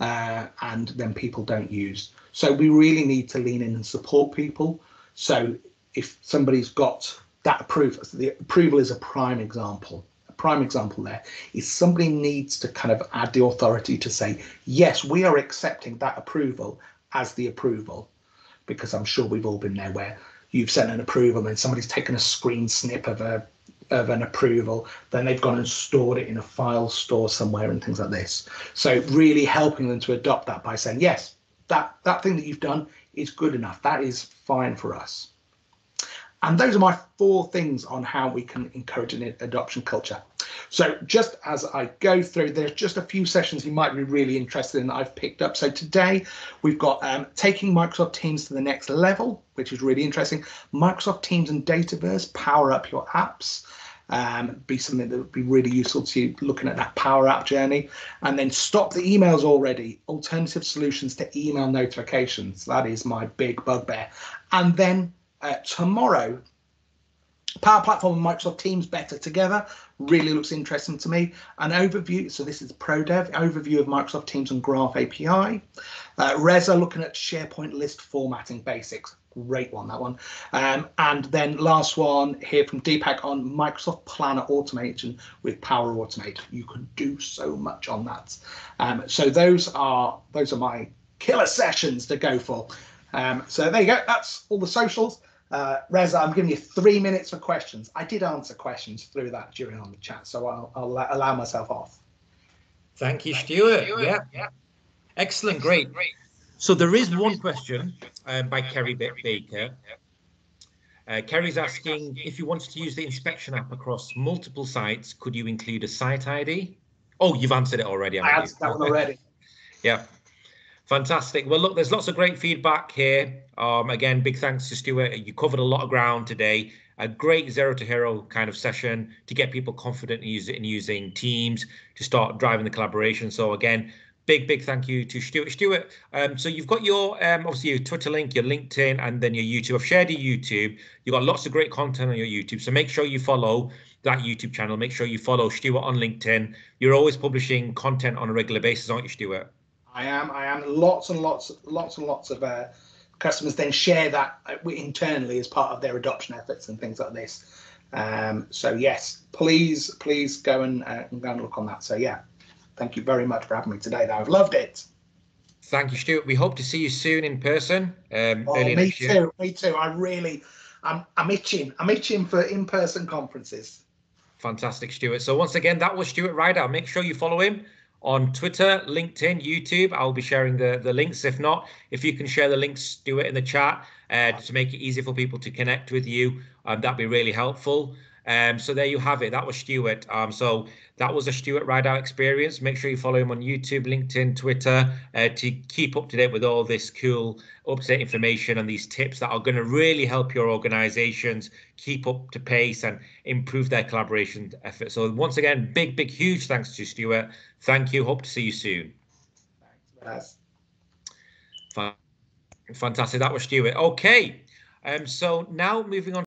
uh, and then people don't use. So we really need to lean in and support people. So if somebody's got that approval, the approval is a prime example. A prime example there is somebody needs to kind of add the authority to say, yes, we are accepting that approval as the approval, because I'm sure we've all been there where you've sent an approval and somebody's taken a screen snip of a of an approval, then they've gone and stored it in a file store somewhere and things like this. So really helping them to adopt that by saying, yes, that, that thing that you've done is good enough. That is fine for us. And those are my four things on how we can encourage an adoption culture. So just as I go through, there's just a few sessions you might be really interested in that I've picked up. So today we've got um, taking Microsoft Teams to the next level, which is really interesting. Microsoft Teams and Dataverse, power up your apps um, be something that would be really useful to you looking at that Power App journey. And then stop the emails already. Alternative solutions to email notifications. That is my big bugbear. And then uh, tomorrow, Power Platform and Microsoft Teams better together really looks interesting to me. An overview, so this is ProDev, overview of Microsoft Teams and Graph API. Uh, Reza looking at SharePoint list formatting basics great one, that one. Um, and then last one here from Deepak on Microsoft Planner Automation with Power Automate. You can do so much on that. Um, so those are those are my killer sessions to go for. Um, so there you go. That's all the socials. Uh, Reza, I'm giving you three minutes for questions. I did answer questions through that during on the chat, so I'll, I'll allow myself off. Thank you, Stuart. Yeah, yeah. Excellent, great. great. So there is one question um, by Kerry Baker. Uh, Kerry's asking if you wanted to use the inspection app across multiple sites, could you include a site ID? Oh, you've answered it already. I answered that one already. yeah, fantastic. Well, look, there's lots of great feedback here. Um, again, big thanks to Stuart. You covered a lot of ground today. A great zero to hero kind of session to get people confident in, use, in using Teams to start driving the collaboration. So again, big, big thank you to Stuart. Stuart, um, so you've got your um, obviously your Twitter link, your LinkedIn, and then your YouTube. I've shared your YouTube. You've got lots of great content on your YouTube. So make sure you follow that YouTube channel. Make sure you follow Stuart on LinkedIn. You're always publishing content on a regular basis, aren't you, Stuart? I am. I am. Lots and lots, lots and lots of uh, customers then share that uh, internally as part of their adoption efforts and things like this. Um, so yes, please, please go and, uh, and go and look on that. So yeah, thank you very much for having me today. Though I've loved it. Thank you, Stuart. We hope to see you soon in person. Um, oh, me too. Me too. I really, I'm, I'm itching. I'm itching for in-person conferences. Fantastic, Stuart. So once again, that was Stuart Ryder. Make sure you follow him on Twitter, LinkedIn, YouTube. I'll be sharing the, the links. If not, if you can share the links, do it in the chat uh, to make it easy for people to connect with you. Um, that'd be really helpful. Um, so there you have it. That was Stuart. Um, so that was a Stuart Ridout experience. Make sure you follow him on YouTube, LinkedIn, Twitter uh, to keep up to date with all this cool up-to-date information and these tips that are going to really help your organizations keep up to pace and improve their collaboration efforts. So once again, big, big, huge thanks to Stuart. Thank you. Hope to see you soon. Thanks. Fantastic. That was Stuart. Okay. Um, so now moving on.